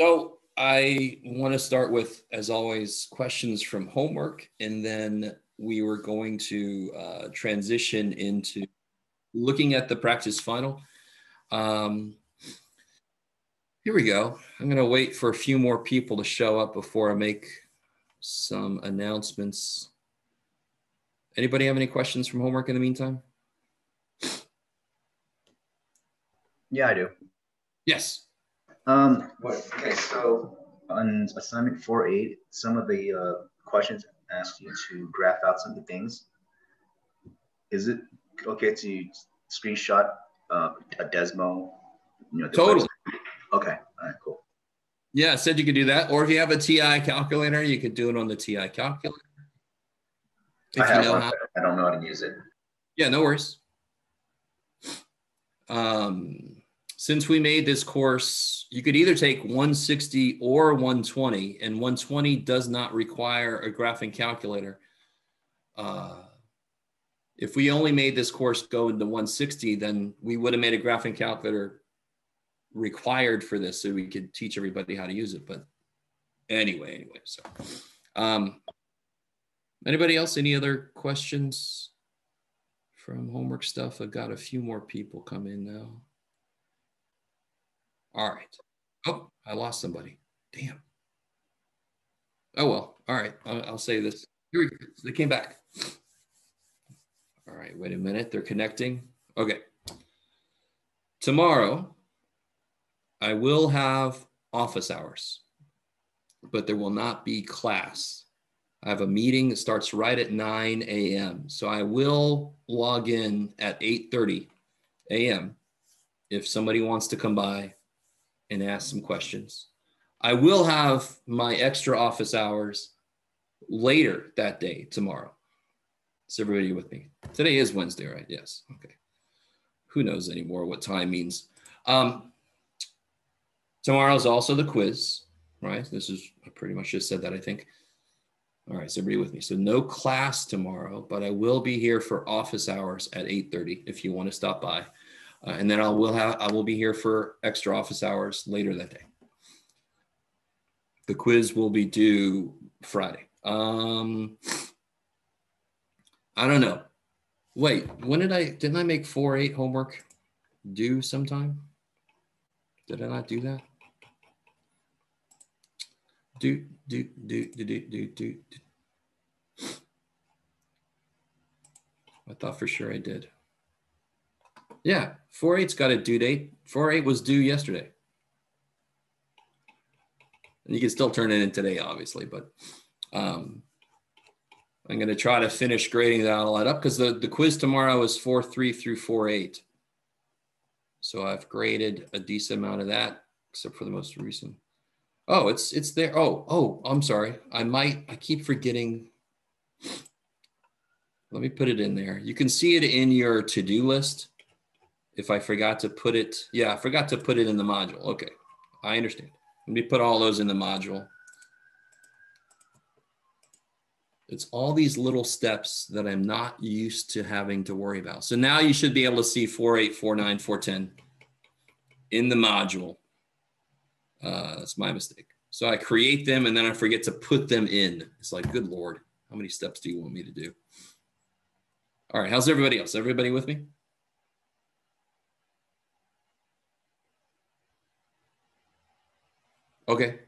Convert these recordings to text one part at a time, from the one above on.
So I want to start with, as always, questions from homework, and then we were going to uh, transition into looking at the practice final. Um, here we go. I'm going to wait for a few more people to show up before I make some announcements. Anybody have any questions from homework in the meantime? Yeah, I do. Yes. Um, okay, so on assignment 4.8, some of the uh, questions ask you to graph out some of the things. Is it okay to screenshot uh, a Desmos? You know, totally. Okay. All right. Cool. Yeah, said you could do that, or if you have a TI calculator, you could do it on the TI calculator. If I have you know one, how, I don't know how to use it. Yeah, no worries. Um, since we made this course, you could either take 160 or 120, and 120 does not require a graphing calculator. Uh, if we only made this course go into 160, then we would have made a graphing calculator required for this so we could teach everybody how to use it. But anyway, anyway, so um, anybody else, any other questions from homework stuff? I've got a few more people come in now. All right. Oh, I lost somebody. Damn. Oh, well. All right. I'll, I'll say this. Here we go. They came back. All right. Wait a minute. They're connecting. Okay. Tomorrow, I will have office hours, but there will not be class. I have a meeting that starts right at 9 a.m. So I will log in at 8:30 a.m. if somebody wants to come by and ask some questions. I will have my extra office hours later that day, tomorrow. Is everybody with me? Today is Wednesday, right? Yes. Okay. Who knows anymore what time means? Um, tomorrow is also the quiz, right? This is, I pretty much just said that, I think. All right, so everybody with me. So no class tomorrow, but I will be here for office hours at 8.30 if you want to stop by. Uh, and then I will have I will be here for extra office hours later that day. The quiz will be due Friday. Um, I don't know. Wait, when did I didn't I make four eight homework due sometime? Did I not do that? Do do do do do do do. I thought for sure I did. Yeah, 4-8's got a due date. 4-8 was due yesterday. And you can still turn it in today, obviously, but um, I'm going to try to finish grading that all that up because the, the quiz tomorrow is 4-3 through 4-8. So I've graded a decent amount of that, except for the most recent. Oh, it's it's there. Oh, oh, I'm sorry. I might, I keep forgetting. Let me put it in there. You can see it in your to-do list if I forgot to put it, yeah, I forgot to put it in the module. Okay, I understand. Let me put all those in the module. It's all these little steps that I'm not used to having to worry about. So now you should be able to see 48, 49, 410 in the module. Uh, that's my mistake. So I create them and then I forget to put them in. It's like, good Lord, how many steps do you want me to do? All right, how's everybody else? Everybody with me? Okay.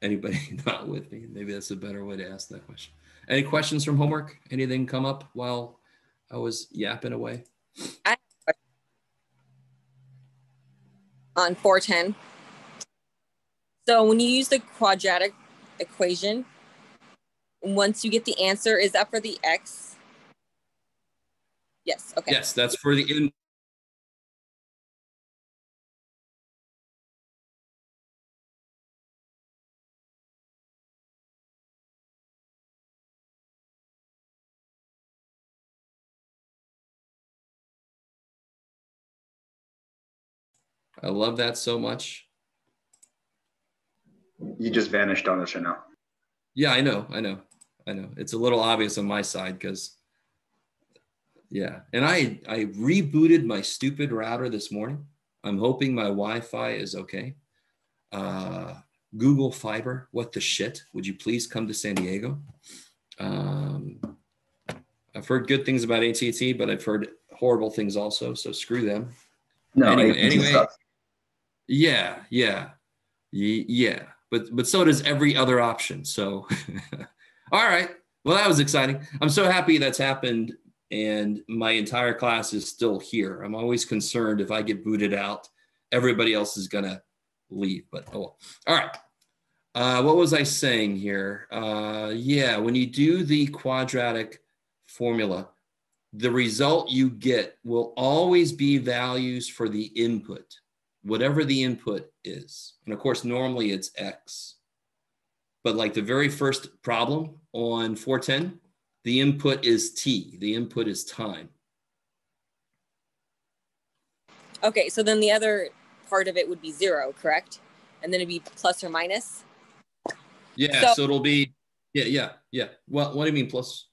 Anybody not with me? Maybe that's a better way to ask that question. Any questions from homework? Anything come up while I was yapping away? on 410. So when you use the quadratic equation, once you get the answer, is that for the x? Yes. Okay. Yes, that's for the I love that so much. You just vanished on us now. Yeah, I know. I know. I know. It's a little obvious on my side because, yeah. And I I rebooted my stupid router this morning. I'm hoping my Wi-Fi is okay. Uh, Google Fiber, what the shit? Would you please come to San Diego? Um, I've heard good things about AT&T, but I've heard horrible things also. So screw them. No, Anyway- anyway. Yeah, yeah, Ye- yeah. But but so does every other option. So, all right. Well, that was exciting. I'm so happy that's happened, and my entire class is still here. I'm always concerned if I get booted out, everybody else is gonna leave. But oh, well. all right. Uh, what was I saying here? Uh, yeah, when you do the quadratic formula, the result you get will always be values for the input whatever the input is. And of course, normally it's X. But like the very first problem on 410, the input is T, the input is time. Okay, so then the other part of it would be zero, correct? And then it'd be plus or minus. Yeah, So- so, it'll be, yeah, yeah, yeah. Well, what do you mean plus?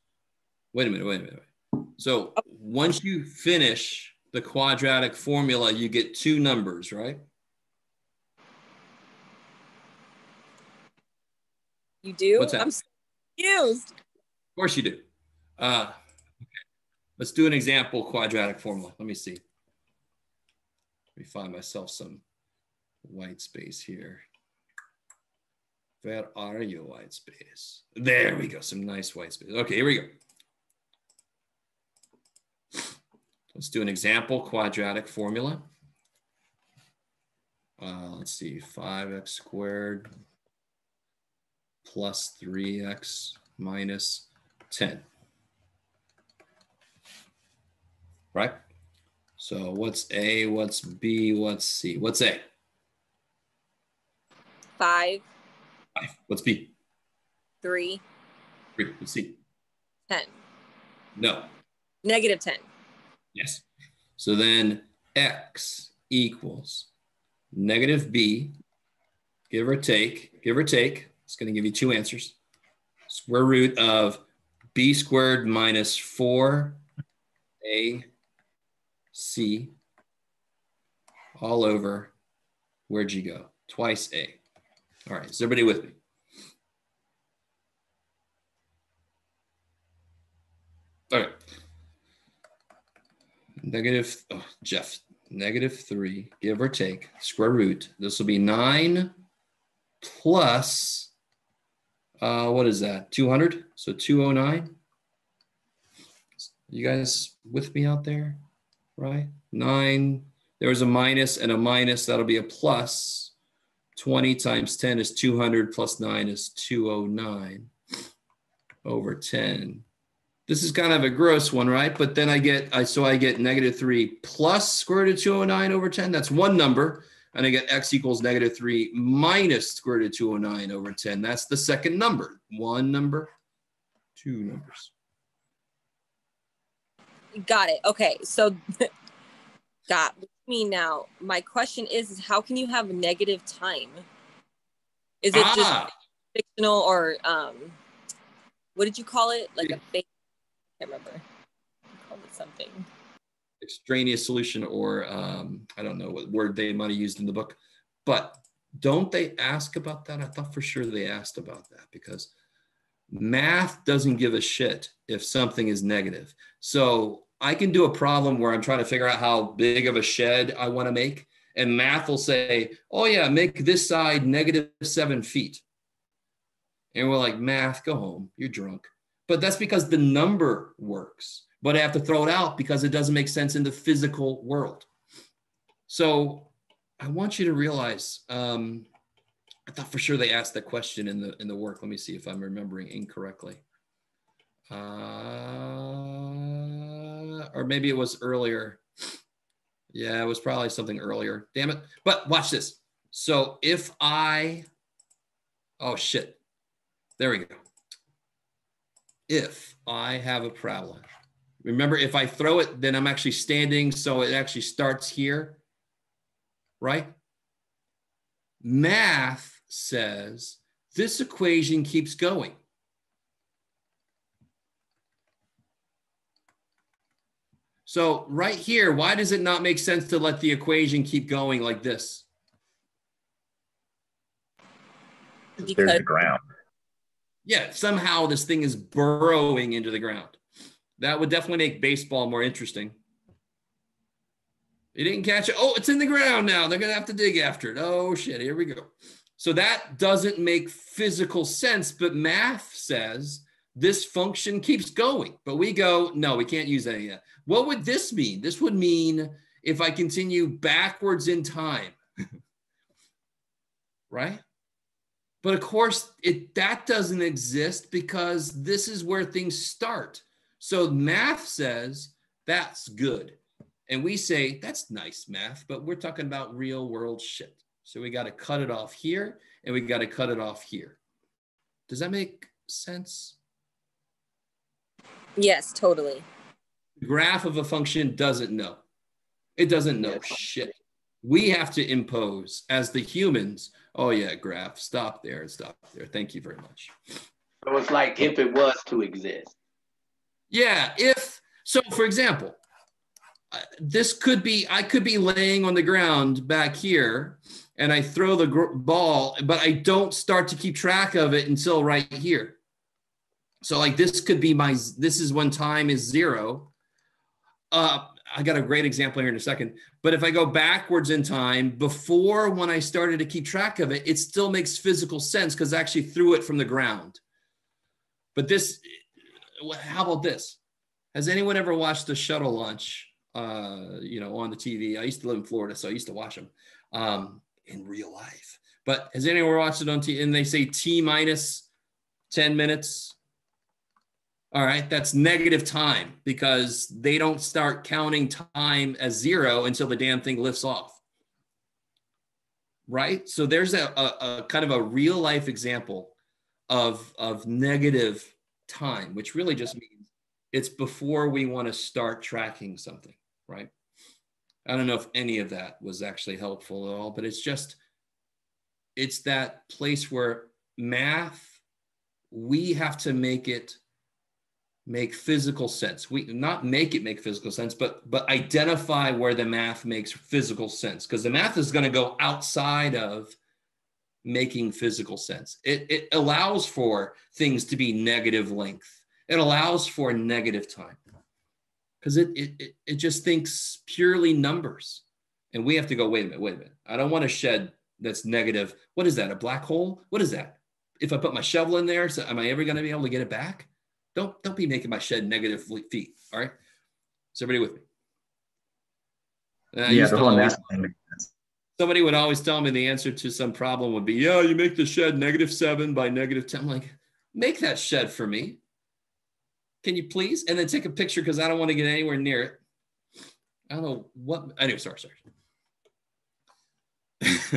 Wait a minute, wait a minute. Wait. So oh. once you finish the quadratic formula, you get two numbers, right? You do? What's that? I'm so confused. Of course you do. Uh, okay. Let's do an example quadratic formula. Let me see. Let me find myself some white space here. Where are you, white space? There we go. Some nice white space. Okay, here we go. Let's do an example quadratic formula. Uh, let's see, 5x squared plus 3x minus 10. Right? So what's A, what's B, what's C? What's A? Five, Five. What's B? three, Three. What's C? ten. No. Negative 10. Yes. So then X equals negative B, give or take, give or take. It's going to give you two answers. Square root of B squared minus 4 A C all over, where'd you go? Twice A. All right, is everybody with me? Okay. Negative, oh, Jeff, negative three, give or take, square root. This will be nine plus, uh, what is that? 200? So 209. You guys with me out there? Right? Nine, there's a minus and a minus, that'll be a plus. 20 times 10 is 200 plus nine is 209 over 10 this is kind of a gross one, right? But then I get, I so I get negative three plus square root of 209 over 10. That's one number. And I get x equals negative three minus square root of 209 over 10. That's the second number. One number, two numbers. Got it. Okay. So, got me now. My question is, is how can you have negative time? Is it just Ah, fictional or um what did you call it? Like a fake can't remember. You called it something. extraneous solution, or um, I don't know what word they might have used in the book. But don't they ask about that? I thought for sure they asked about that because math doesn't give a shit if something is negative. So I can do a problem where I'm trying to figure out how big of a shed I want to make. And math will say, oh, yeah, make this side negative seven feet. And we're like, math, go home. You're drunk. But that's because the number works. But I have to throw it out because it doesn't make sense in the physical world. So I want you to realize, um, I thought for sure they asked that question in the in the work. Let me see if I'm remembering incorrectly. Uh, or maybe it was earlier. Yeah, it was probably something earlier. Damn it. But watch this. So if I, oh shit, there we go. If I have a parabola, remember if I throw it, then I'm actually standing. So it actually starts here, right? Math says this equation keeps going. So right here, why does it not make sense to let the equation keep going like this? Because There's the ground. Yeah, somehow this thing is burrowing into the ground. That would definitely make baseball more interesting. You didn't catch it. Oh, it's in the ground now. They're going to have to dig after it. Oh, shit. Here we go. So that doesn't make physical sense, but math says this function keeps going. But we go, no, we can't use any of that. What would this mean? This would mean if I continue backwards in time, right? But of course, it that doesn't exist because this is where things start. So math says that's good. And we say that's nice math, but we're talking about real world shit. So we got to cut it off here and we got to cut it off here. Does that make sense? yes, totally. The graph of a function doesn't know. It doesn't know shit. We have to impose as the humans, oh yeah, graph, stop there and stop there. Thank you very much. It was like if it was to exist. Yeah, if so, for example, this could be I could be laying on the ground back here and I throw the gr- ball, but I don't start to keep track of it until right here. So, like, this could be my this is when time is zero. Uh, I got a great example here in a second, but if I go backwards in time before when I started to keep track of it, it still makes physical sense because I actually threw it from the ground. But this, how about this? Has anyone ever watched a shuttle launch? Uh, you know, on the TV. I used to live in Florida, so I used to watch them um, in real life. But has anyone watched it on TV? And they say T minus ten minutes. All right, that's negative time because they don't start counting time as zero until the damn thing lifts off. Right. So there's a, a, a kind of a real life example of of negative time, which really just means it's before we want to start tracking something, right? I don't know if any of that was actually helpful at all, but it's just it's that place where math we have to make it make physical sense. We not make it make physical sense, but but identify where the math makes physical sense because the math is going to go outside of making physical sense. It, it allows for things to be negative length. It allows for negative time because it, it, it, it just thinks purely numbers. And we have to go, wait a minute, wait a minute. I don't want a shed that's negative. What is that? A black hole? What is that? If I put my shovel in there, so am I ever going to be able to get it back? Don't, don't be making my shed negative feet. All right. Is everybody with me? Uh, yeah, the whole always- thing makes sense. somebody would always tell me the answer to some problem would be, yeah, you make the shed negative seven by negative 10. I'm like, make that shed for me. Can you please? And then take a picture because I don't want to get anywhere near it. I don't know what. Anyway, sorry, sorry.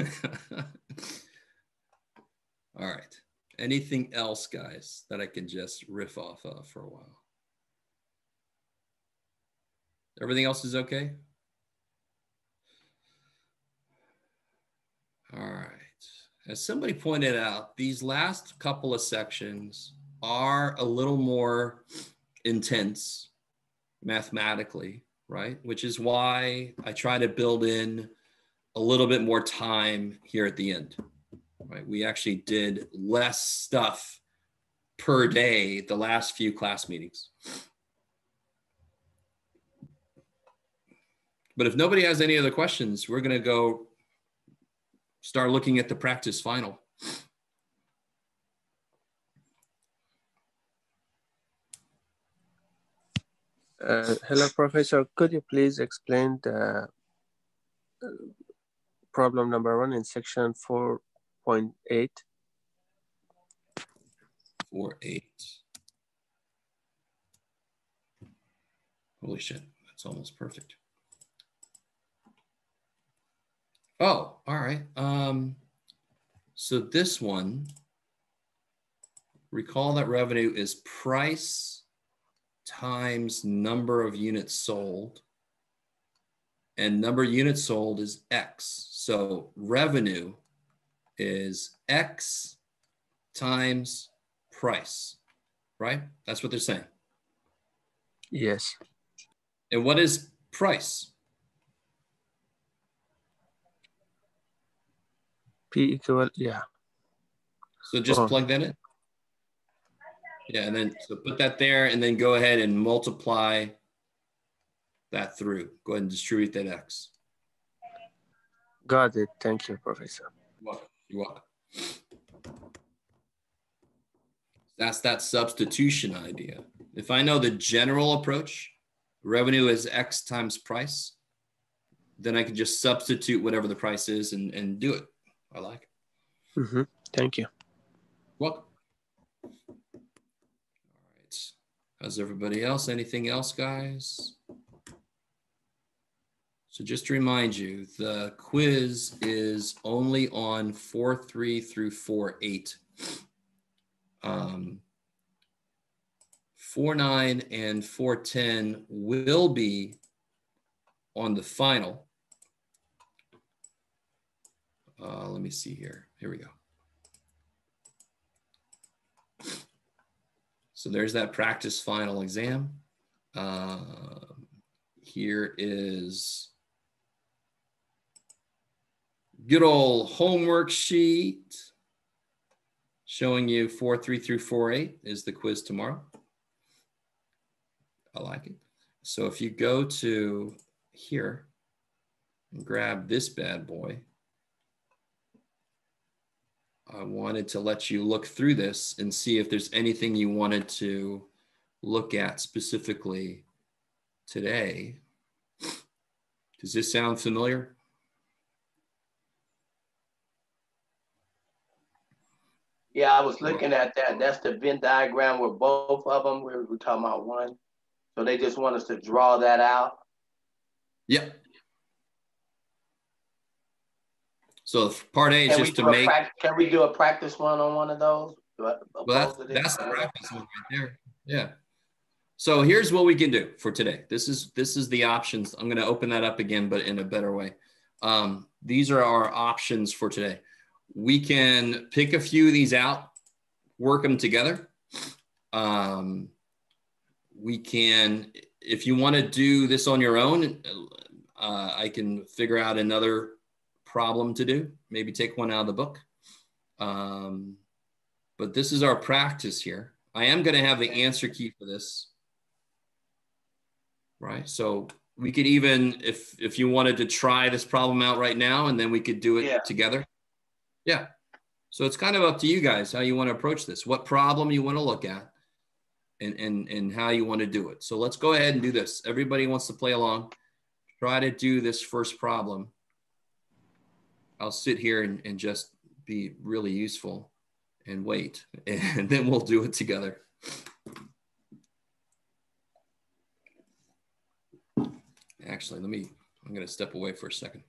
All right. Anything else, guys, that I can just riff off of for a while? Everything else is okay? All right. As somebody pointed out, these last couple of sections are a little more intense mathematically, right? Which is why I try to build in a little bit more time here at the end, right? We actually did less stuff per day the last few class meetings. But if nobody has any other questions, we're going to go start looking at the practice final. Uh, hello, Professor. Could you please explain the uh, problem number one in section 4.8? Four, eight. Holy shit, that's almost perfect. Oh, all right. Um, so this one, recall that revenue is price times number of units sold. And number of units sold is X. So revenue is X times price, right? That's what they're saying. Yes. And what is price? P equal, yeah. So just Oh. plug that in. Yeah, and then so put that there and then go ahead and multiply that through. Go ahead and distribute that X. Got it. Thank you, Professor. You're welcome. You're welcome. That's that substitution idea. If I know the general approach, revenue is X times price, then I can just substitute whatever the price is and, and do it. I like it. hmm Thank you. Welcome. All right. How's everybody else? Anything else, guys? So just to remind you, the quiz is only on four three through four eight. Um, four nine and four ten will be on the final. Uh, let me see here. Here we go. So there's that practice final exam. Um, here is good old homework sheet showing you 4-3 through 4-8 is the quiz tomorrow. I like it. So if you go to here and grab this bad boy, I wanted to let you look through this and see if there's anything you wanted to look at specifically today. Does this sound familiar? Yeah, I was looking at that. That's the Venn diagram where both of them, we we're talking about one. So they just want us to draw that out. Yep. So part A is Can just to make, Can we do a practice one on one of those? well, that's, Both of these? that's the practice one right there. Yeah. So here's what we can do for today. This is, this is the options. I'm going to open that up again, but in a better way. Um, these are our options for today. We can pick a few of these out, work them together. Um, we can, if you want to do this on your own, uh, I can figure out another problem to do. Maybe take one out of the book. Um, but this is our practice here. I am going to have the answer key for this. Right. So we could even, if if you wanted to try this problem out right now, and then we could do it Yeah. together. Yeah. So it's kind of up to you guys how you want to approach this, what problem you want to look at, and and and how you want to do it. So let's go ahead and do this. Everybody wants to play along. Try to do this first problem. I'll sit here and, and just be really useful and wait, and then we'll do it together. Actually, let me, I'm going to step away for a second.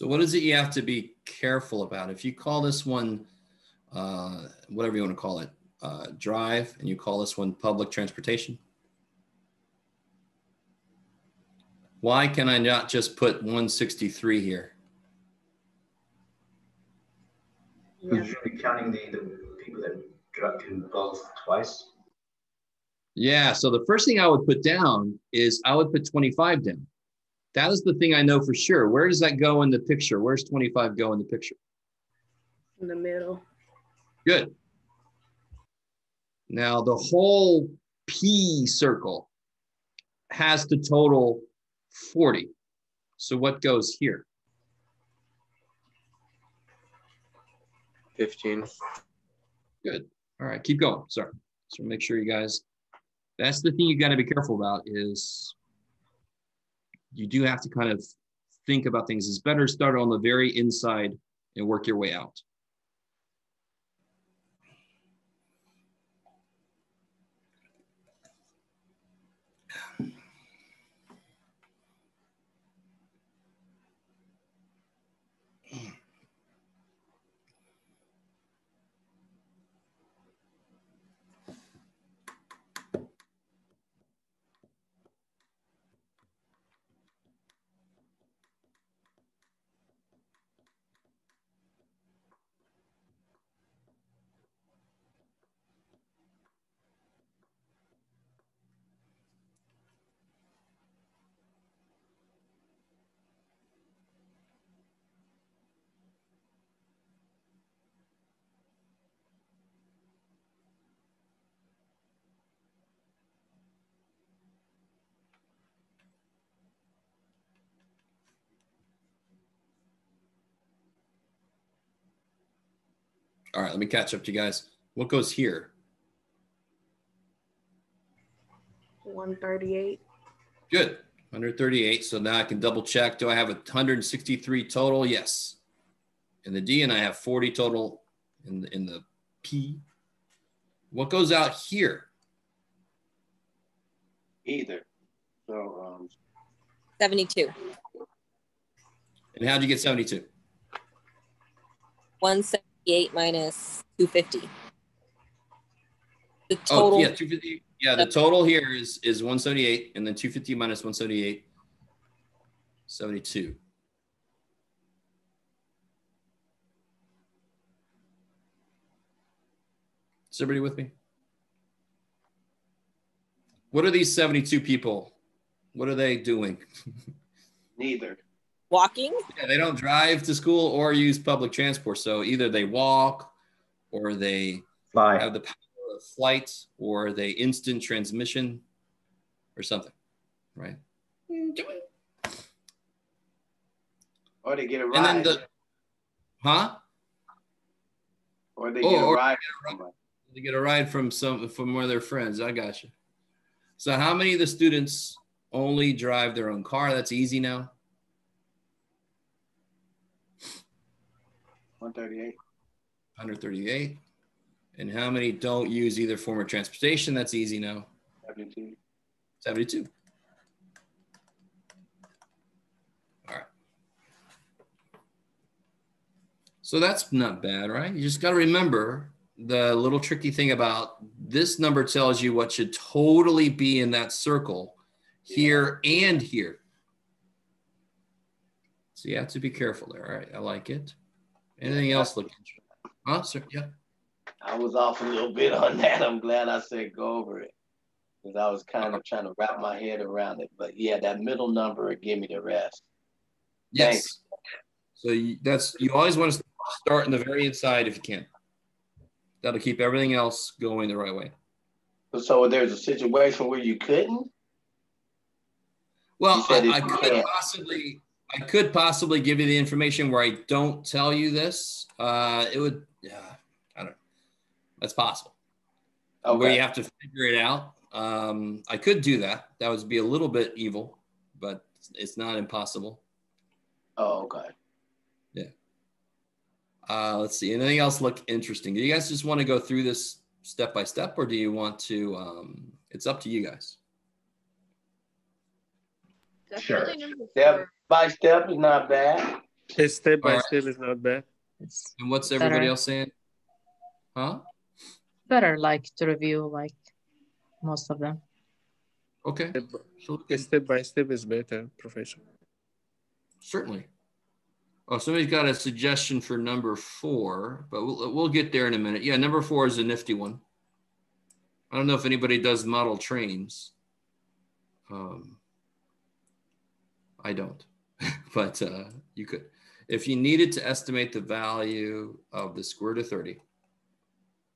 So what is it you have to be careful about? If you call this one, uh, whatever you want to call it, uh, drive, and you call this one public transportation, Why can I not just put 163 here? Be counting the, the people that drive to both twice. Yeah, so the first thing I would put down is I would put 25 down. That is the thing I know for sure. Where does that go in the picture? Where's 25 go in the picture? In the middle. Good. Now the whole P circle has to total 40. So what goes here? 15. Good. All right, keep going. Sorry. So make sure you guys, that's the thing you got to be careful about is you do have to kind of think about things. It's better to start on the very inside and work your way out. All right, let me catch up to you guys. What goes here? 138. Good. 138. So now I can double check. Do I have 163 total? Yes. In the D, and I have 40 total in the, in the P. What goes out here? Either. So um, 72. And how'd you get 72? 178 minus 250. The oh, total. Oh, total. yeah, 250. Yeah, the total here is is 178, and then 250 minus 178, 72. Is everybody with me? What are these 72 people? What are they doing? neither. Walking. Yeah, they don't drive to school or use public transport. So either they walk or they Fly. have the power of flight or they instant transmission or something, right? Mm, or they get a ride. And then the, huh? or they Oh, get a oh, or- ride. from somebody. They get a ride from some from one of their friends. I got you. So how many of the students only drive their own car? That's easy now. 138. 138. And how many don't use either form of transportation? That's easy now. 72. 72. All right. So that's not bad, right? You just got to remember the little tricky thing about this number tells you what should totally be in that circle here and here. So you have to be careful there. All right. I like it. Anything else look interesting? Huh, sir? Yeah. I was off a little bit on that. I'm glad I said go over it. Because I was kind of trying to wrap my head around it. But yeah, that middle number would give me the rest. Yes. Thanks. So you, that's you always want to start in the very inside if you can. That'll keep everything else going the right way. So there's a situation where you couldn't? Well, You I, I could possibly I could possibly give you the information where I don't tell you this. Uh, it would, yeah, I don't. That's possible. Where you have to figure it out. Um, I could do that. That would be a little bit evil, but it's not impossible. Oh, okay. Uh, let's see. Anything else look interesting? Do you guys just want to go through this step by step, or do you want to? Um, it's up to you guys. Sure. Definitely number Step by step is not bad. Step by Alright. step is not bad. It's And what's everybody Better. else saying? Huh? better like to review like most of them. Okay, Step, so by- step by step is better, Professor. certainly. Oh, somebody's got a suggestion for number four, but we'll, we'll get there in a minute. Yeah, number four is a nifty one. I don't know if anybody does model trains. Um, I don't, but uh, you could. If you needed to estimate the value of the square root of 30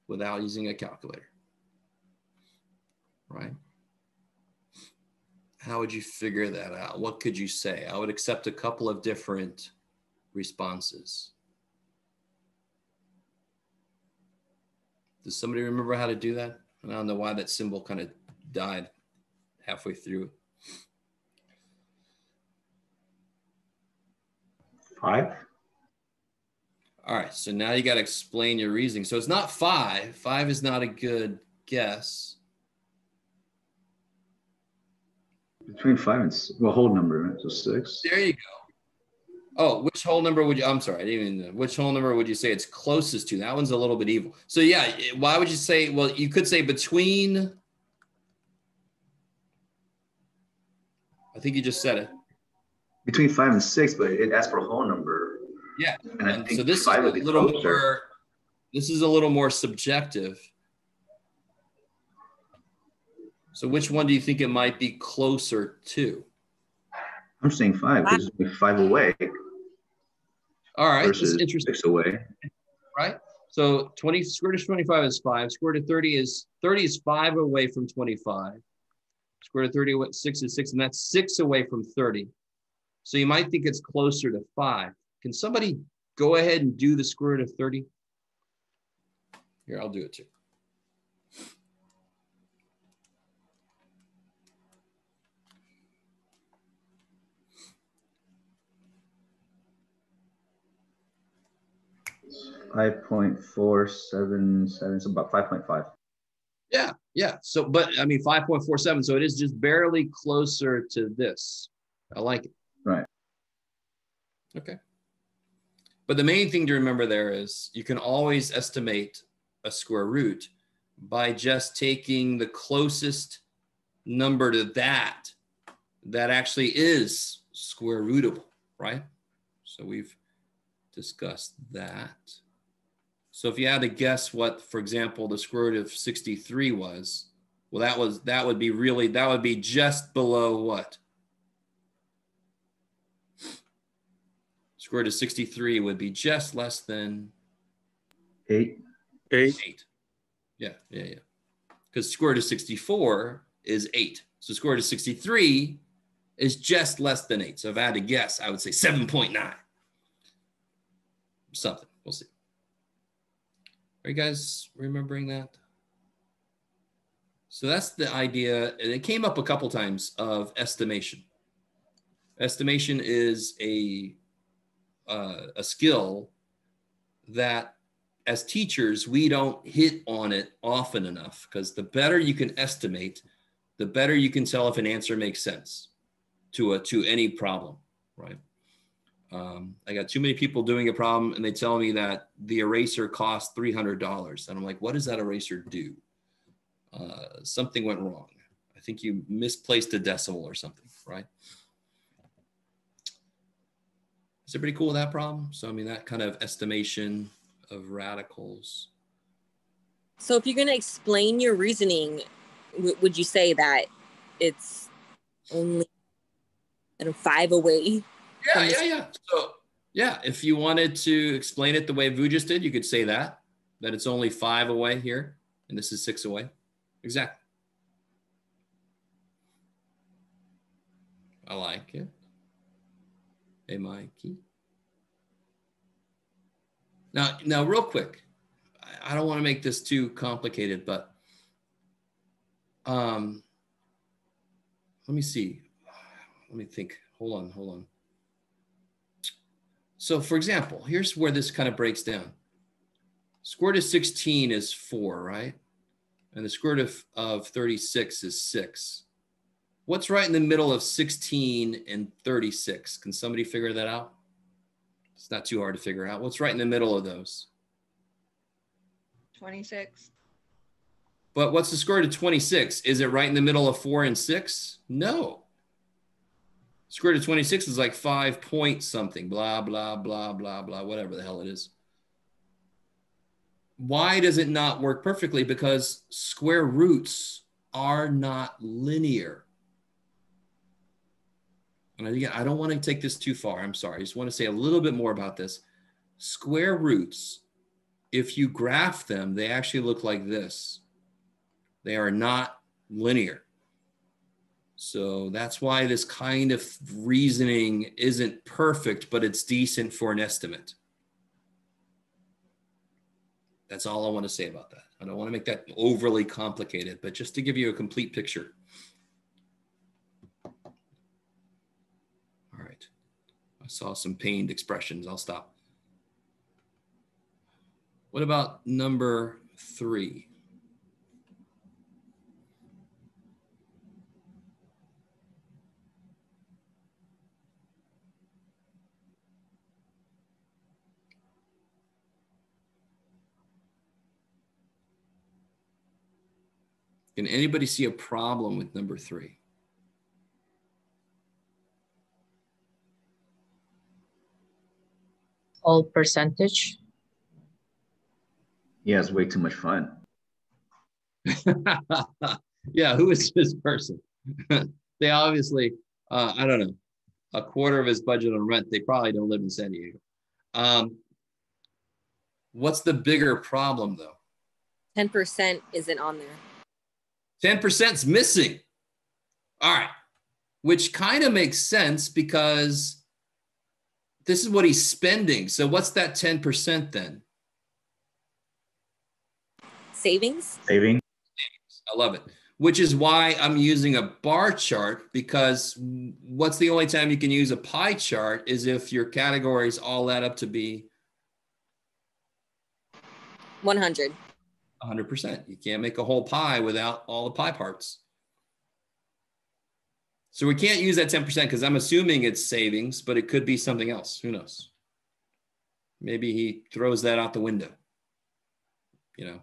without using a calculator, right? How would you figure that out? What could you say? I would accept a couple of different responses. Does somebody remember how to do that? I don't know why that symbol kind of died halfway through. Five? All right, so now you got to explain your reasoning. So it's not five. Five is not a good guess. Between five and, well, whole number, right? so six. There you go. Oh, which whole number would you? I'm sorry, I didn't even. Which whole number would you say it's closest to? That one's a little bit evil. So yeah, why would you say? Well, you could say between. I think you just said it. Between five and six, but it asks for a whole number. Yeah, And I think so this is five a would be little closer. more. This is a little more subjective. So which one do you think it might be closer to? I'm saying five because five away All right, this is interesting. six away. right? So 20 square root of 25 is five. Square root of 30 is 30 is five away from 25. Square root of 30 six is six, and that's six away from 30. So you might think it's closer to five. Can somebody go ahead and do the square root of 30? Here, I'll do it too. Five point four seven seven. so about five point five. Yeah, yeah. So, but I mean, 5.47. So it is just barely closer to this. I like it. Okay. But the main thing to remember there is you can always estimate a square root by just taking the closest number to that that actually is square rootable, right? So we've discussed that. So if you had to guess what, for example, the square root of 63 was, well, that was that would be really that would be just below what? Square root of 63 would be just less than Eight. Eight. eight. Yeah, yeah, yeah. Because square root of 64 is eight. So square root of 63 is just less than eight. So if I had to guess, I would say 7.9. Something. We'll see. Are you guys remembering that? So that's the idea. And it came up a couple times of estimation. Estimation is a uh, a skill that as teachers, we don't hit on it often enough because the better you can estimate, the better you can tell if an answer makes sense to a to any problem, right? Um, I got too many people doing a problem and they tell me that the eraser hundred dollars, and I'm like, what does that eraser do? Uh, something went wrong. I think you misplaced a decimal or something, right? Is everybody cool with that problem? So I mean, that kind of estimation of radicals. So if you're going to explain your reasoning, would you say that it's only don't know, five away? Yeah, yeah, yeah. So yeah, if you wanted to explain it the way Vu just did, you could say that that it's only five away here, and this is six away. Exactly. I like it. Hey, Mikey. Now, now, real quick, I- I don't want to make this too complicated, but um, let me see. Let me think. Hold on, hold on. So, for example, here's where this kind of breaks down. Square root of 16 is 4, right? And the square root of, of 36 is 6. What's right in the middle of 16 and 36? Can somebody figure that out? It's not too hard to figure out. What's right in the middle of those? 26. But what's the square root of 26? Is it right in the middle of four and six? No. Square root of 26 is like five point something, blah, blah, blah, blah, blah, whatever the hell it is. Why does it not work perfectly? Because square roots are not linear. And again, I don't want to take this too far. I'm sorry. I just want to say a little bit more about this. Square roots, if you graph them, they actually look like this. They are not linear. So that's why this kind of reasoning isn't perfect, but it's decent for an estimate. That's all I want to say about that. I don't want to make that overly complicated, but just to give you a complete picture. All right. I saw some pained expressions. I'll stop. What about number three? Can anybody see a problem with number three? All percentage. Yeah, it's way too much fun. yeah, who is this person? they obviously, uh, I don't know, a quarter of his budget on rent. They probably don't live in San Diego. Um, what's the bigger problem though? 10% isn't on there. 10% is missing. All right. Which kind of makes sense because this is what he's spending. So what's that 10% then? Savings. Saving. I love it. Which is why I'm using a bar chart because what's the only time you can use a pie chart is if your categories all add up to be 100. 100%. You can't make a whole pie without all the pie parts. So we can't use that 10% because I'm assuming it's savings, but it could be something else. Who knows? Maybe he throws that out the window. You know.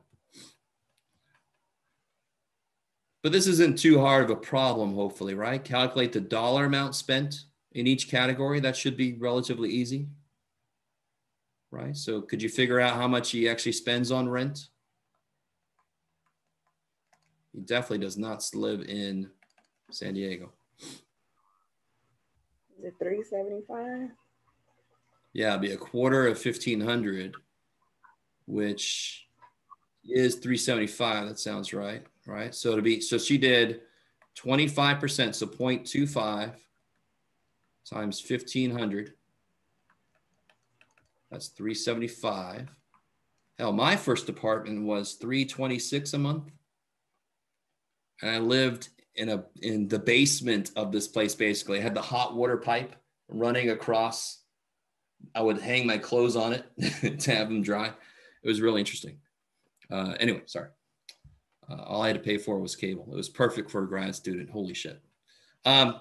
But this isn't too hard of a problem, hopefully, right? Calculate the dollar amount spent in each category. That should be relatively easy, right? So could you figure out how much he actually spends on rent? He definitely does not live in San Diego. Is it 375? Yeah, it'd be a quarter of 1500, which is 375. That sounds right. Right. So to be, so she did 25%. So 0.25 times 1500. That's 375. Hell, my first apartment was 326 a month and I lived in a in the basement of this place. Basically, I had the hot water pipe running across. I would hang my clothes on it to have them dry. It was really interesting. Uh, anyway, sorry. Uh, all I had to pay for was cable. It was perfect for a grad student. Holy shit. Um,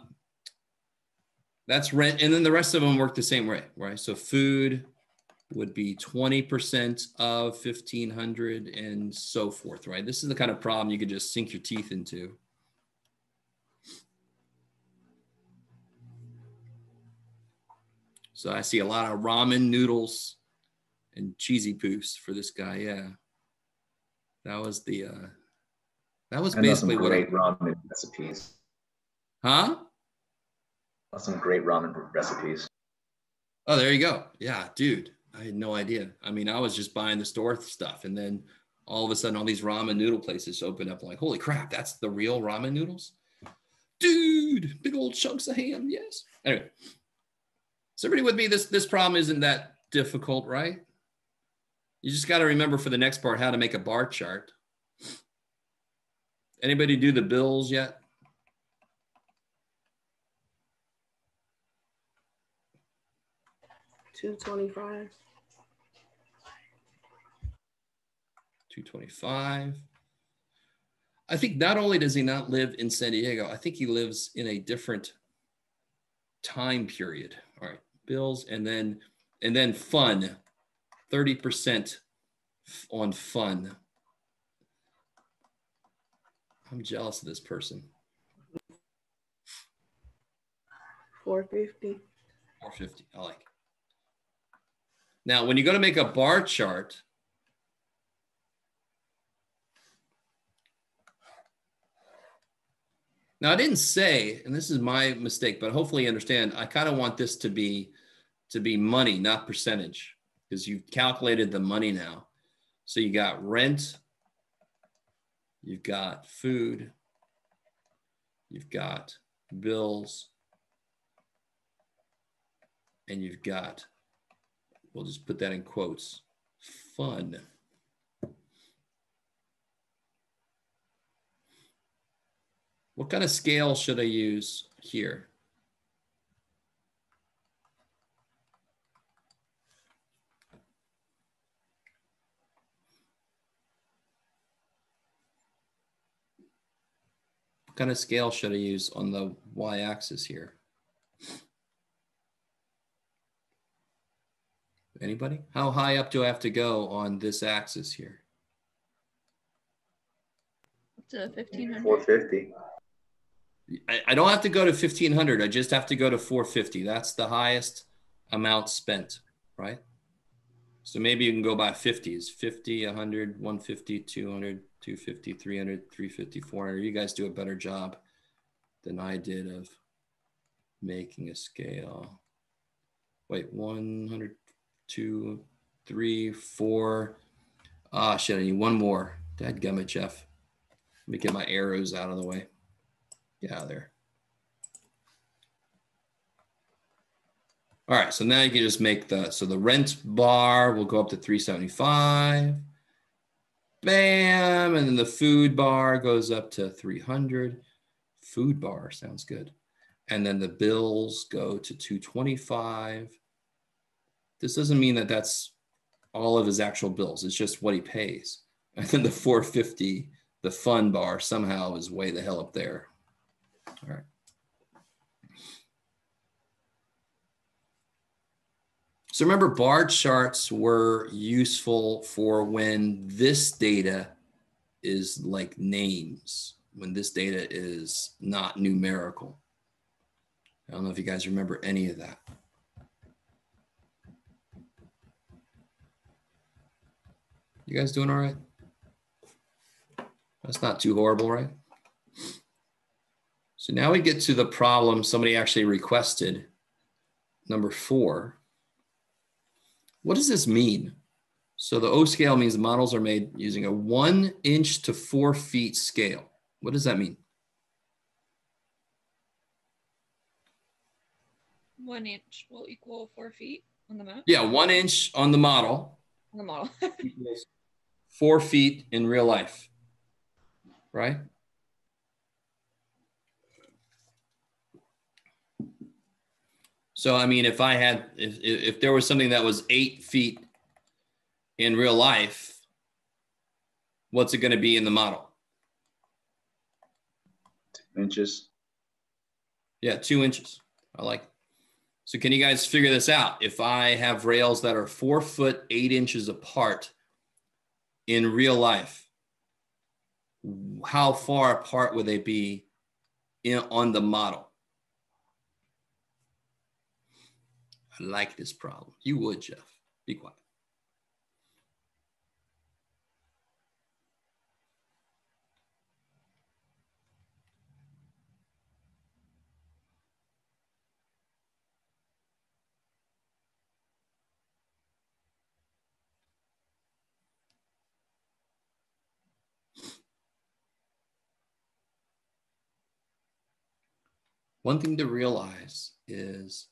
that's rent, and then the rest of them work the same way, right? So food, would be 20% of 1500 and so forth, right? This is the kind of problem you could just sink your teeth into. So I see a lot of ramen noodles and cheesy poofs for this guy. Yeah. That was the, uh, that was I basically some what great I, ramen recipes. huh? Some great ramen recipes. Oh, there you go. Yeah, dude. I had no idea. I mean, I was just buying the store stuff, and then all of a sudden, all these ramen noodle places open up. Like, holy crap, that's the real ramen noodles, dude! Big old chunks of ham. Yes. Anyway, is everybody with me? This this problem isn't that difficult, right? You just got to remember for the next part how to make a bar chart. Anybody do the bills yet? Two twenty-five. 225. I think not only does he not live in San Diego, I think he lives in a different time period. Bills and then and then fun, 30% on fun. I'm jealous of this person. 450. 450. I like. it. Now, when you go to make a bar chart, now I didn't say, and this is my mistake, but hopefully you understand. I kind of want this to be to be money, not percentage, because you've calculated the money now. So you got rent, you've got food, you've got bills, and you've got, we'll just put that in quotes, fun. What kind of scale should I use here? What kind of scale should I use on the y-axis here? Anybody? How high up do I have to go on this axis here? Up to 1500. 450. I, I don't have to go to 1500. I just have to go to 450. That's the highest amount spent, right? So maybe you can go by 50s 50, 100, 150, 200, 250, 300, 350, 400. You guys do a better job than I did of making a scale. Wait, 100, two, three, four. Ah, shit, I need one more. Dadgummit, Jeff. Let me get my arrows out of the way. Get out of there. All right, so now you can just make the, so the rent bar will go up to 375. Bam, and then the food bar goes up to 300. Food bar sounds good. And then the bills go to 225. This doesn't mean that that's all of his actual bills. It's just what he pays. And then the 450, the fun bar somehow is way the hell up there. All right. So remember, bar charts were useful for when this data is like names, when this data is not numerical. I don't know if you guys remember any of that. You guys doing all right? That's not too horrible, right? So now we get to the problem somebody actually requested, number four. What does this mean? So the O scale means the models are made using a one inch to four feet scale. What does that mean? One inch will equal four feet on the map, Yeah, one inch on the model on the model. four feet in real life, right? So, I mean, if I had, if, if there was something that was eight feet in real life, what's it going to be in the model? Two Inches. Yeah, two inches. I like. it. So can you guys figure this out? If I have rails that are four foot eight inches apart in real life, how far apart would they be in on the model? I like this problem. You would, Jeff. Be quiet. One thing to realize is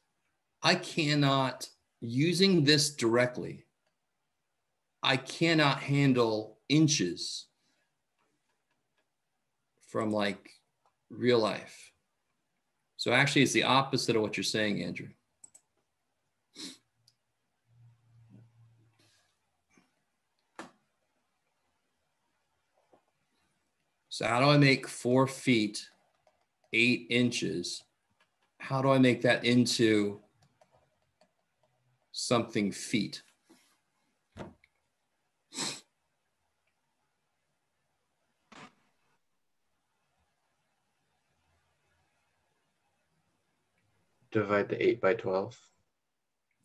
I cannot, using this directly, I cannot handle inches from like real life. So actually, it's the opposite of what you're saying, Andrew. So how do I make four feet, eight inches? How do I make that into something feet. Divide the 8 by 12.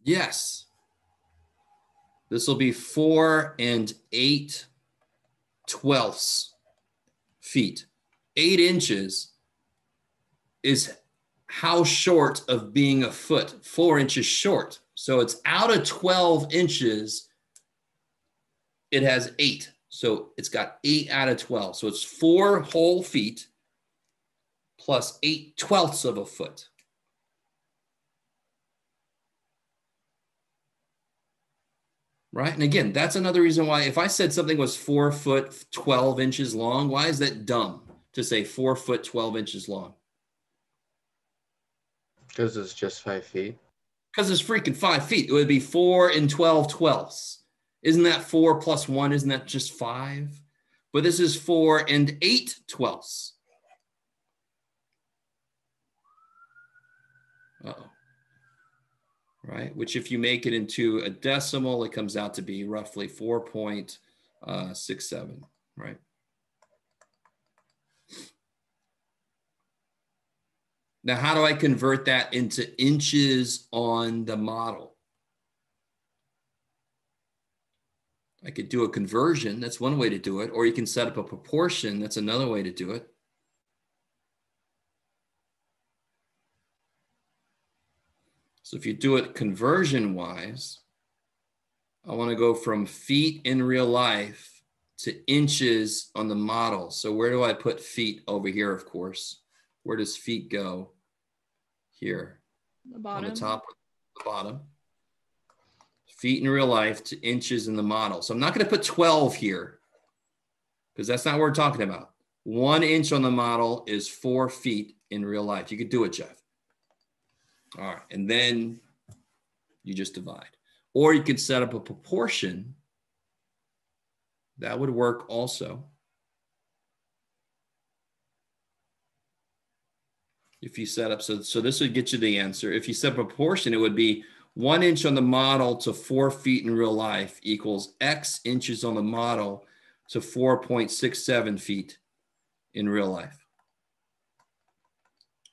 Yes. This will be 4 and 8 twelfths feet. 8 inches is how short of being a foot? Four inches short. So it's out of 12 inches, it has eight. So it's got eight out of 12. So it's four whole feet plus eight twelfths of a foot. Right. And again, that's another reason why if I said something was four foot 12 inches long, why is that dumb to say four foot 12 inches long? Because it's just five feet. Because it's freaking five feet. It would be four and 12 twelfths. Isn't that four plus one? Isn't that just five? But this is four and eight twelfths. Uh-oh. Right, which if you make it into a decimal, it comes out to be roughly 4.67, uh, right? Now, how do I convert that into inches on the model? I could do a conversion. That's one way to do it. Or you can set up a proportion. That's another way to do it. So if you do it conversion wise, I want to go from feet in real life to inches on the model. So where do I put feet over here, of course? Where does feet go? Here. The bottom. On the top, the bottom. Feet in real life to inches in the model. So I'm not going to put 12 here because that's not what we're talking about. One inch on the model is four feet in real life. You could do it, Jeff. All right, and then you just divide. Or you could set up a proportion. That would work also. If you set up, so, so this would get you the answer. If you set up a proportion, it would be one inch on the model to four feet in real life equals X inches on the model to 4.67 feet in real life.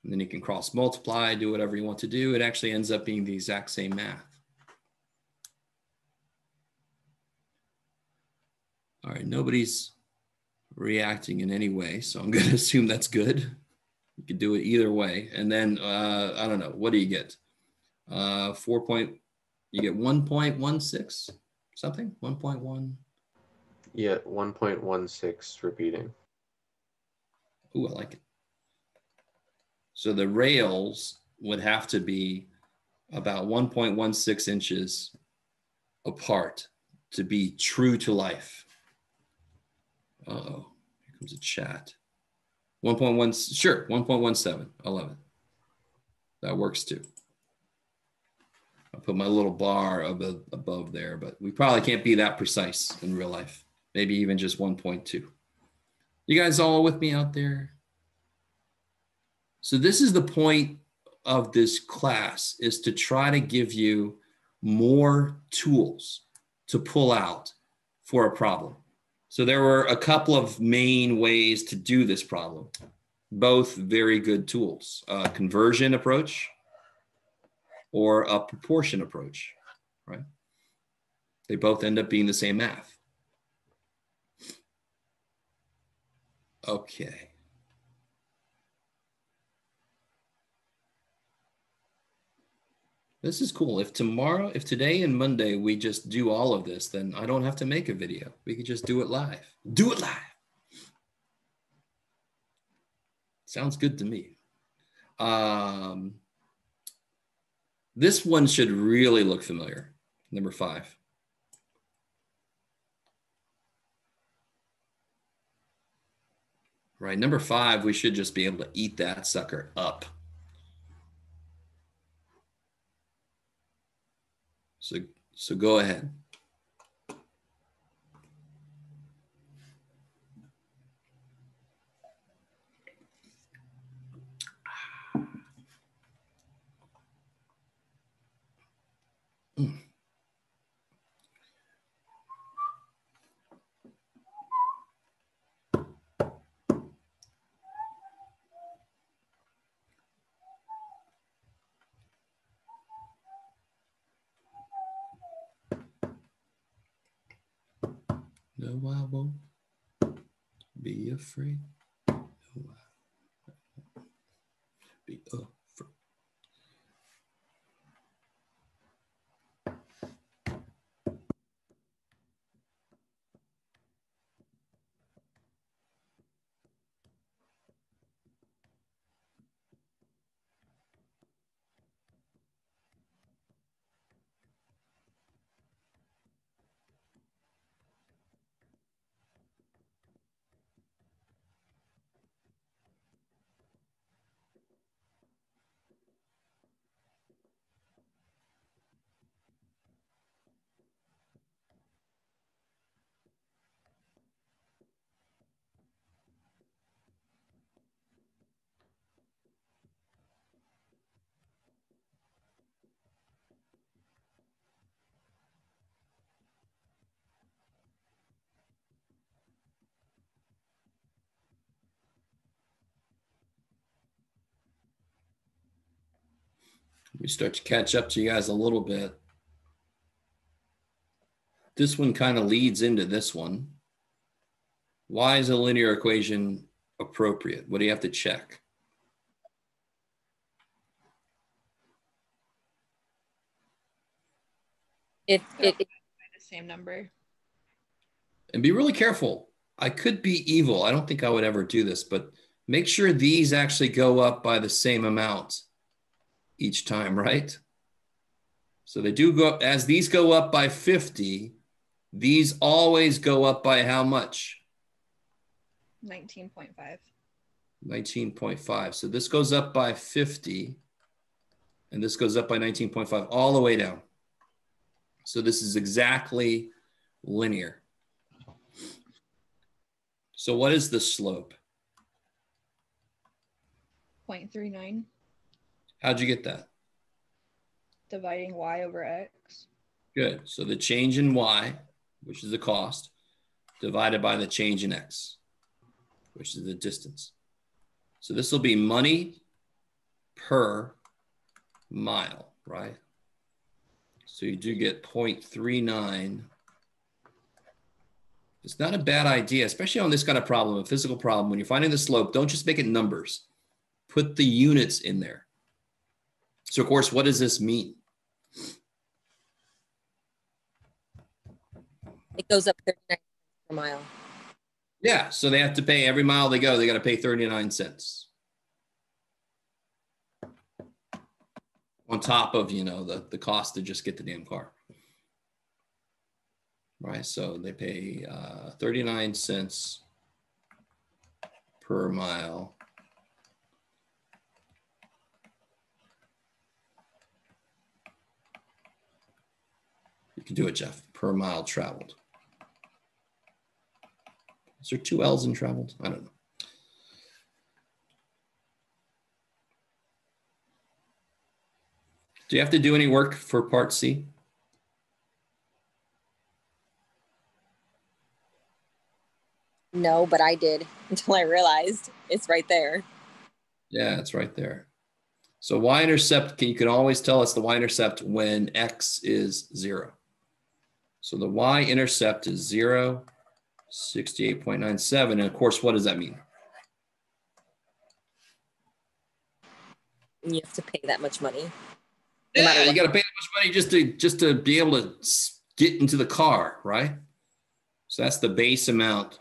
And then you can cross multiply, do whatever you want to do. It actually ends up being the exact same math. All right, nobody's reacting in any way, so I'm going to assume that's good. You can do it either way. And then, uh, I don't know, what do you get? Uh, four point, you get 1.16 something, 1.1. Yeah, 1.16 repeating. Ooh, I like it. So the rails would have to be about 1.16 inches apart to be true to life. Uh oh, here comes a chat. 1.1, sure, 1.17. I love it. That works too. I'll put my little bar above, above there, but we probably can't be that precise in real life. Maybe even just 1.2. You guys all with me out there? So this is the point of this class is to try to give you more tools to pull out for a problem. So there were a couple of main ways to do this problem, both very good tools, a conversion approach or a proportion approach, right? They both end up being the same math. Okay. This is cool. If tomorrow, if today and Monday we just do all of this, then I don't have to make a video. We could just do it live. Do it live. Sounds good to me. Um, this one should really look familiar. Number five. Right, number five, we should just be able to eat that sucker up. So, go ahead. Be afraid. No, I won't be afraid. We start to catch up to you guys a little bit. This one kind of leads into this one. Why is a linear equation appropriate? What do you have to check? If it, it The same number. And be really careful. I could be evil. I don't think I would ever do this, but make sure these actually go up by the same amount each time, right? So they do go up, as these go up by 50, these always go up by how much? 19.5. 19.5. So this goes up by 50, and this goes up by 19.5 all the way down. So this is exactly linear. So what is the slope? 0.39. How'd you get that? Dividing y over x. Good. So the change in y, which is the cost, divided by the change in x, which is the distance. So this will be money per mile, right? So you do get 0.39. It's not a bad idea, especially on this kind of problem, a physical problem. When you're finding the slope, don't just make it numbers. Put the units in there. So of course, what does this mean? it goes up 39 per mile. Yeah, so they have to pay every mile they go, they got to pay 39 cents. On top of, you know, the, the cost to just get the damn car. Right, so they pay uh, 39 cents per mile. Can do it, Jeff, per mile traveled. Is there two L's in traveled? I don't know. Do you have to do any work for part C? No, but I did until I realized it's right there. Yeah, it's right there. So y-intercept, can, you can always tell us the y-intercept when x is zero. So the y-intercept is zero, 68.97. And of course, what does that mean? You have to pay that much money. No Yeah, you got to pay that much money just to just to be able to get into the car, right? So that's the base amount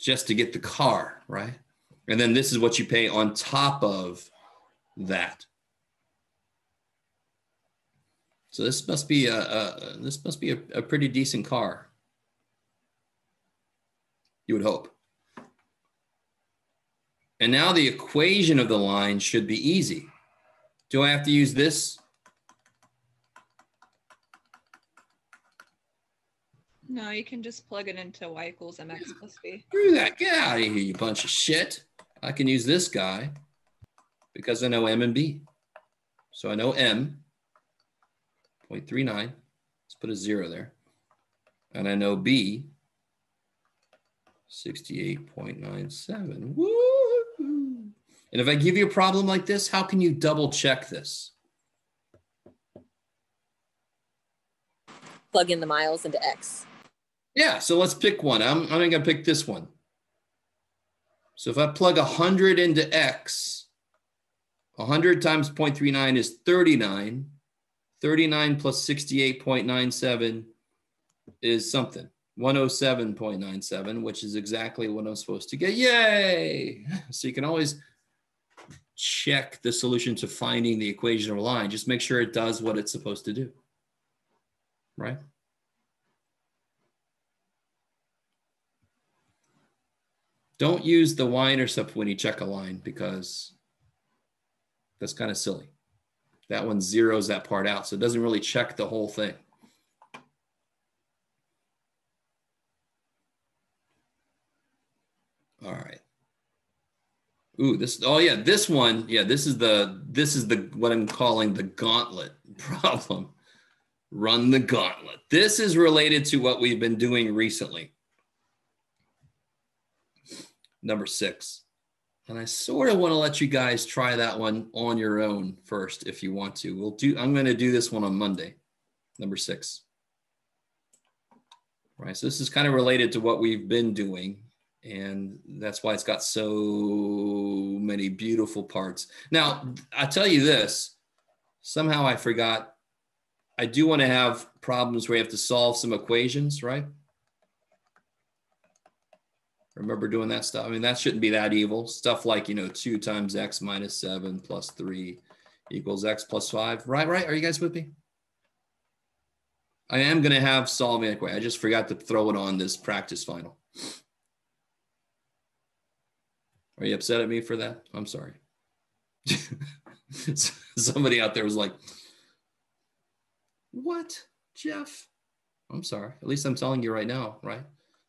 just to get the car, right? And then this is what you pay on top of that. So this must be a, a this must be a, a pretty decent car. You would hope. And now the equation of the line should be easy. Do I have to use this? No, you can just plug it into y equals mx plus b. Screw that. Get out of here, you bunch of shit. I can use this guy because I know M and B. So I know M, 0.39. Let's put a zero there. And I know B, 68.97. Woo! And if I give you a problem like this, how can you double check this? plug in the miles into X. Yeah, so let's pick one. I'm, I'm gonna pick this one. So if I plug 100 into X, 100 times 0.39 is 39. 39 plus 68.97 is something. 107.97, which is exactly what I'm supposed to get. Yay! So you can always check the solution to finding the equation of a line. Just make sure it does what it's supposed to do, right? Don't use the y-intercept when you check a line because that's kind of silly. That one zeroes that part out, so it doesn't really check the whole thing. All right. Ooh, this, oh yeah, this one, yeah, this is the, this is the, what I'm calling the gauntlet problem. Run the gauntlet. This is related to what we've been doing recently. Number six. And I sort of want to let you guys try that one on your own first if you want to. We'll do, I'm going to do this one on Monday, number six. Right, so this is kind of related to what we've been doing and that's why it's got so many beautiful parts. Now, I tell you this, somehow I forgot. I do want to have problems where you have to solve some equations, right? Remember doing that stuff? I mean, that shouldn't be that evil. Stuff like, you know, 2 times x minus 7 plus 3 equals x plus 5. Right, right? Are you guys with me? I am going to have solving equation. I just forgot to throw it on this practice final. Are you upset at me for that? I'm sorry. Somebody out there was like, What, Jeff? I'm sorry. At least I'm telling you right now, right?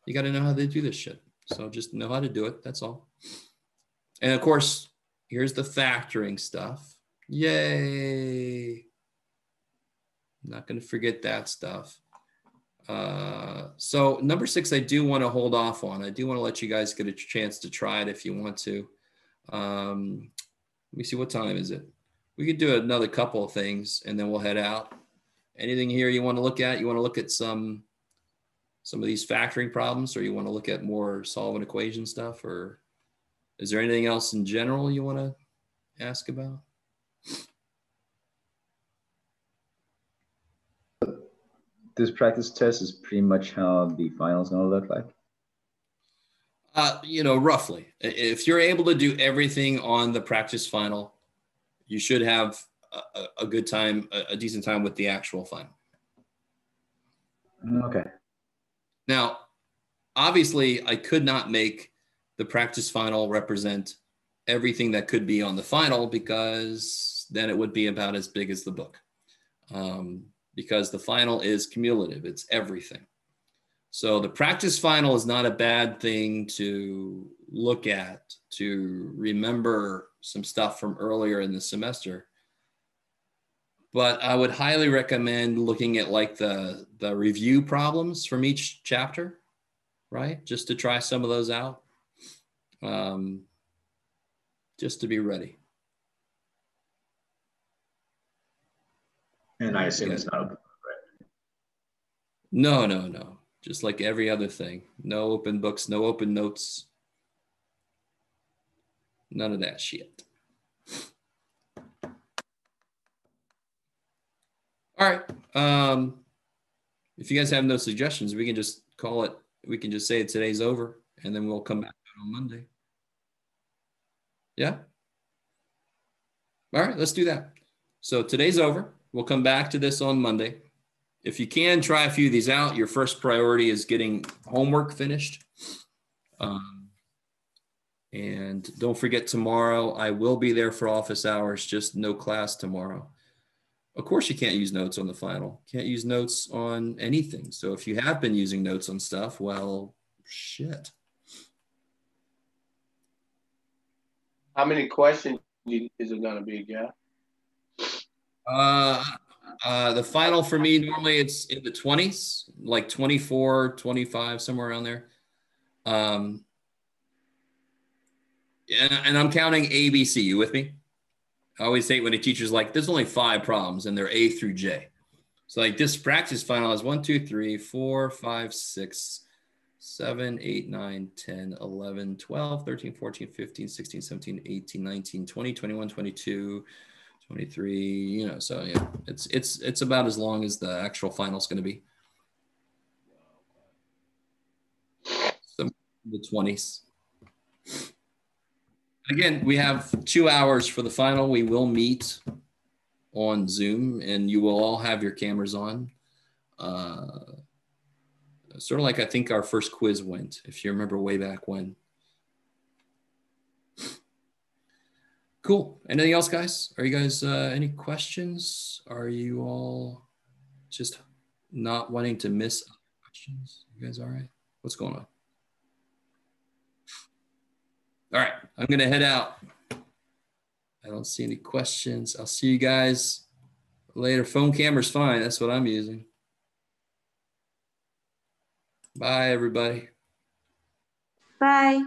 You got to know how they do this shit. So just know how to do it. That's all. And of course, here's the factoring stuff. Yay. I'm not going to forget that stuff. Uh, so number six, I do want to hold off on. I do want to let you guys get a chance to try it if you want to. Um, let me see what time is it. We could do another couple of things and then we'll head out. Anything here you want to look at? You want to look at some some of these factoring problems, or you want to look at more solving equation stuff, or is there anything else in general you want to ask about? this practice test is pretty much how the final is going to look like? Uh, you know, roughly. If you're able to do everything on the practice final, you should have a, a good time, a, a decent time with the actual final. Okay. Now, obviously, I could not make the practice final represent everything that could be on the final because then it would be about as big as the book. Um, because the final is cumulative, it's everything. So the practice final is not a bad thing to look at, to remember some stuff from earlier in the semester. But I would highly recommend looking at like the, the review problems from each chapter, right? Just to try some of those out, um, just to be ready. And I assume it's not open, right? No, no, no. Just like every other thing. No open books, no open notes. None of that shit. All right. Um, if you guys have no suggestions, we can just call it, we can just say today's over and then we'll come back on Monday. Yeah? All right, let's do that. So today's over. We'll come back to this on Monday. If you can try a few of these out, your first priority is getting homework finished. Um, and don't forget tomorrow, I will be there for office hours, just no class tomorrow. Of course, you can't use notes on the final. Can't use notes on anything. So if you have been using notes on stuff, well, shit. How many questions is it going to be, Jeff? Uh, uh, the final for me, normally it's in the 20s, like 24, 25, somewhere around there. Um, and, and I'm counting ABC. You with me? I always hate when a teacher's like, there's only five problems and they're A through J. So like this practice final is one, two, three, four, five, six, seven, eight, nine, 10, 11, 12, 13, 14, 15, 16, 17, 18, 19, 20, 21, 22, 23, you know, so yeah, it's it's it's about as long as the actual final is going to be. Some the 20s. Again, we have two hours for the final. We will meet on Zoom and you will all have your cameras on. Uh, sort of like I think our first quiz went, if you remember way back when. Cool. Anything else, guys? Are you guys uh, any questions? Are you all just not wanting to miss questions? You guys all right? What's going on? All right, I'm gonna head out. I don't see any questions. I'll see you guys later. Phone camera's fine. That's what I'm using. Bye, everybody. Bye.